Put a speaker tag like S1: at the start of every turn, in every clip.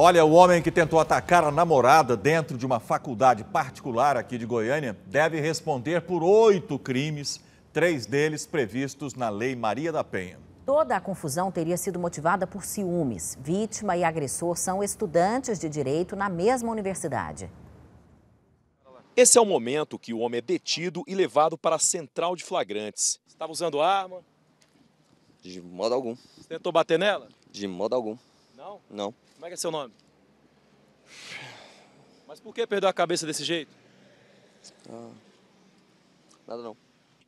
S1: Olha, o homem que tentou atacar a namorada dentro de uma faculdade particular aqui de Goiânia deve responder por oito crimes, três deles previstos na Lei Maria da Penha.
S2: Toda a confusão teria sido motivada por ciúmes. Vítima e agressor são estudantes de direito na mesma universidade.
S3: Esse é o momento que o homem é detido e levado para a central de flagrantes. Estava usando arma?
S4: De modo algum.
S3: Você tentou bater nela?
S4: De modo algum.
S3: Não?
S4: Não.
S3: Como é que é seu nome? Mas por que perdeu a cabeça desse jeito?
S4: Ah, nada não.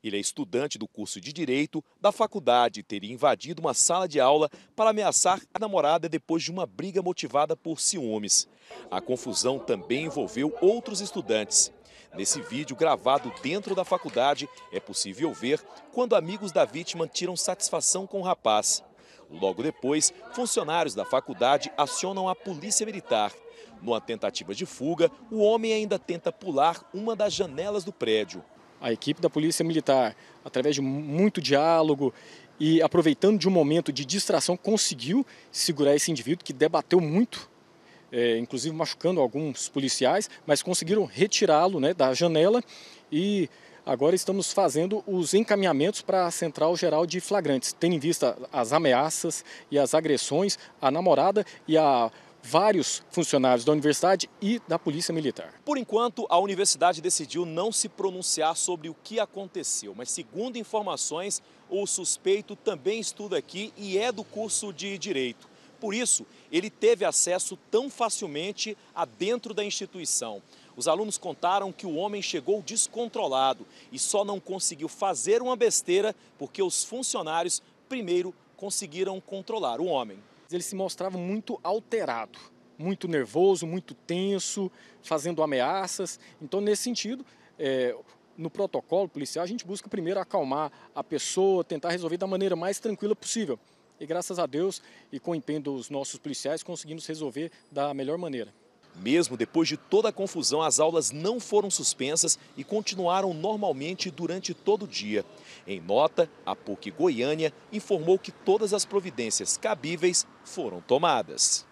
S3: Ele é estudante do curso de Direito da faculdade e teria invadido uma sala de aula para ameaçar a namorada depois de uma briga motivada por ciúmes. A confusão também envolveu outros estudantes. Nesse vídeo gravado dentro da faculdade, é possível ver quando amigos da vítima tiram satisfação com o rapaz. Logo depois, funcionários da faculdade acionam a polícia militar. Numa tentativa de fuga, o homem ainda tenta pular uma das janelas do prédio.
S5: A equipe da Polícia Militar, através de muito diálogo e aproveitando de um momento de distração, conseguiu segurar esse indivíduo que debateu muito, é, inclusive machucando alguns policiais, mas conseguiram retirá-lo né, da janela e Agora estamos fazendo os encaminhamentos para a Central Geral de Flagrantes, tendo em vista as ameaças e as agressões à namorada e a vários funcionários da universidade e da Polícia Militar.
S3: Por enquanto, a universidade decidiu não se pronunciar sobre o que aconteceu, mas segundo informações, o suspeito também estuda aqui e é do curso de Direito. Por isso, ele teve acesso tão facilmente a dentro da instituição. Os alunos contaram que o homem chegou descontrolado e só não conseguiu fazer uma besteira porque os funcionários primeiro conseguiram controlar o homem.
S5: Ele se mostrava muito alterado, muito nervoso, muito tenso, fazendo ameaças. Então, nesse sentido, é, no protocolo policial, a gente busca primeiro acalmar a pessoa, tentar resolver da maneira mais tranquila possível. E graças a Deus e com o empenho dos nossos policiais, conseguimos resolver da melhor maneira.
S3: Mesmo depois de toda a confusão, as aulas não foram suspensas e continuaram normalmente durante todo o dia. Em nota, a PUC Goiânia informou que todas as providências cabíveis foram tomadas.